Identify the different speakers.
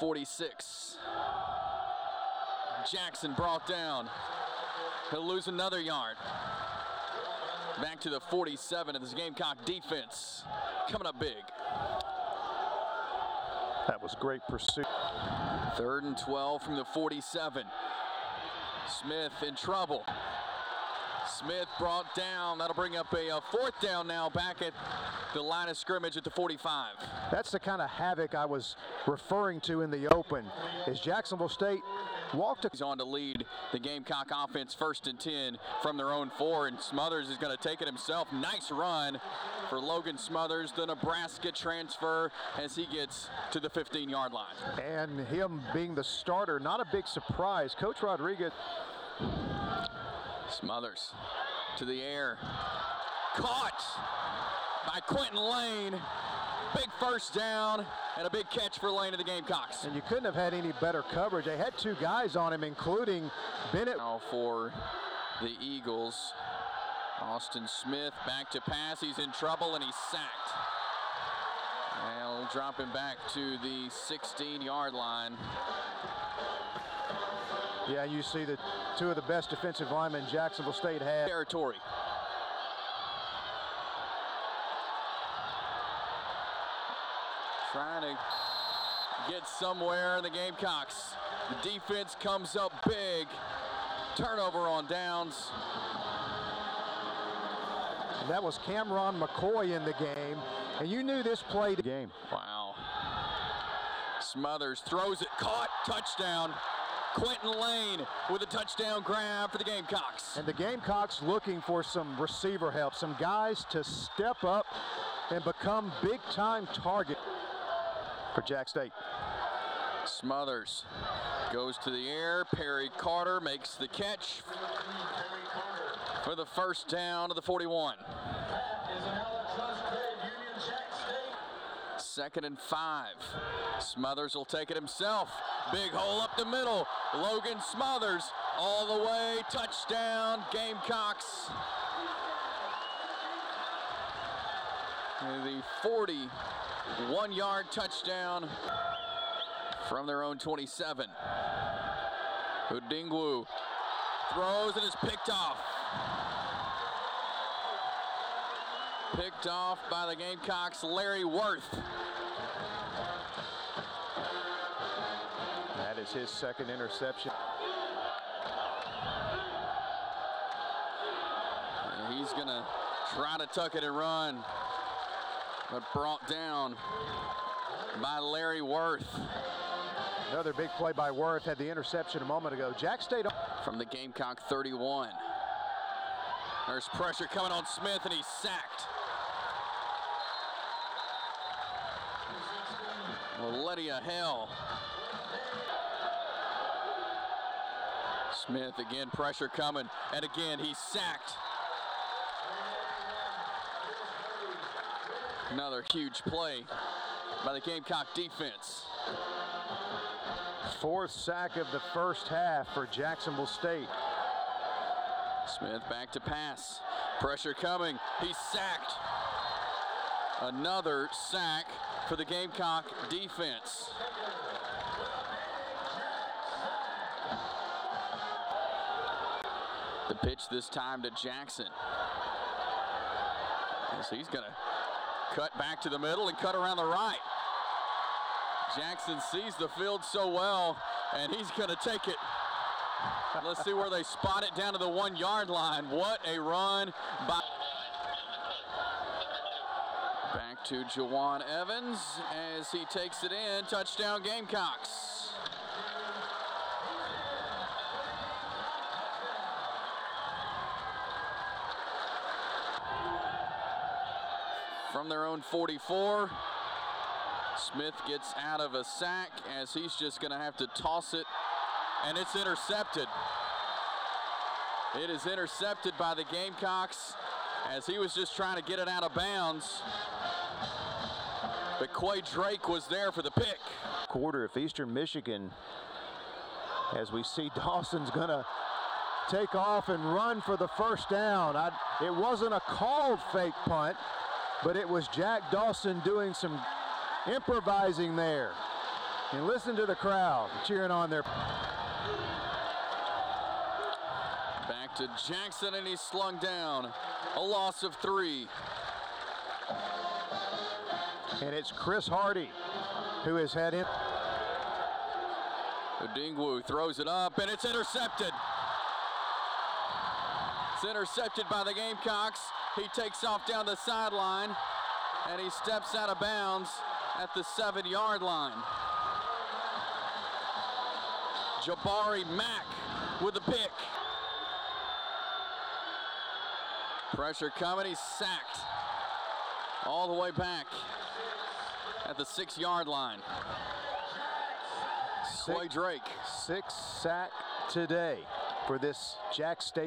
Speaker 1: 46. Jackson brought down. He'll lose another yard. Back to the 47 of this Gamecock defense. Coming up big.
Speaker 2: That was great pursuit.
Speaker 1: Third and 12 from the 47. Smith in trouble. Smith brought down. That'll bring up a, a, fourth down now back at the line of scrimmage at the 45.
Speaker 2: That's the kind of havoc I was referring to in the open. Is Jacksonville State walked.
Speaker 1: He's on to lead the Gamecock offense first and 10 from their own four, and Smothers is going to take it himself. Nice run for Logan Smothers, the Nebraska transfer, as he gets to the 15-yard line.
Speaker 2: And him being the starter, not a big surprise. Coach Rodriguez.
Speaker 1: Smothers to the air. Caught by Quentin Lane. Big first down and a big catch for Lane of the Gamecocks.
Speaker 2: And you couldn't have had any better coverage. They had two guys on him, including Bennett.
Speaker 1: Now for the Eagles. Austin Smith back to pass. He's in trouble and he's sacked. And we'll drop him back to the 16-yard line.
Speaker 2: Yeah, you see the two of the best defensive linemen Jacksonville State had.
Speaker 1: Territory. Trying to get somewhere in the Gamecocks. The defense comes up big. Turnover on downs.
Speaker 2: And that was Cameron McCoy in the game. And you knew this played the game.
Speaker 1: Wow. Smothers throws it, caught, touchdown. Quentin Lane with a touchdown grab for the Gamecocks.
Speaker 2: And the Gamecocks looking for some receiver help, some guys to step up and become big-time target for Jax State.
Speaker 1: Smothers goes to the air. Perry Carter makes the catch for the first down of the 41. Second and five. Smothers will take it himself. Big hole up the middle. Logan Smothers all the way. Touchdown, Gamecocks. The 41 yard touchdown from their own 27. Udingwu throws and is picked off. Picked off by the Gamecocks, Larry Worth.
Speaker 2: Is his second interception.
Speaker 1: And he's going to try to tuck it and run, but brought down by Larry Worth.
Speaker 2: Another big play by Worth had the interception a moment ago. Jax State
Speaker 1: from the Gamecock 31. There's pressure coming on Smith and he's sacked. Ledia Hell. Smith again, pressure coming, and again he's sacked. Another huge play by the Gamecock defense.
Speaker 2: Fourth sack of the first half for Jacksonville State.
Speaker 1: Smith back to pass. Pressure coming. He's sacked. Another sack for the Gamecock defense. The pitch this time to Jackson. He's going to cut back to the middle and cut around the right. Jackson sees the field so well, and he's going to take it. Let's see where they spot it down to the one yard line. What a run by. Back to Jawan Evans as he takes it in. Touchdown Gamecocks. From their own 44. Smith gets out of a sack as he's just going to have to toss it, and it's intercepted. It is intercepted by the Gamecocks as he was just trying to get it out of bounds. But Quae Drake was there for the pick.
Speaker 2: Quarter if Eastern Michigan, as we see Dawson's going to take off and run for the first down. I, it wasn't a called fake punt, but it was Jack Dawson doing some improvising there. And listen to the crowd cheering on their.
Speaker 1: Back to Jackson, and he's slung down. A loss of three.
Speaker 2: And it's Chris Hardy who has had him.
Speaker 1: Odingwu throws it up, and it's intercepted. It's intercepted by the Gamecocks. He takes off down the sideline, and he steps out of bounds at the seven yard line. Jabari Mack with the pick. Pressure coming, he's sacked. All the way back at the six yard line. Quae Drake.
Speaker 2: Six sack today for this Jax State.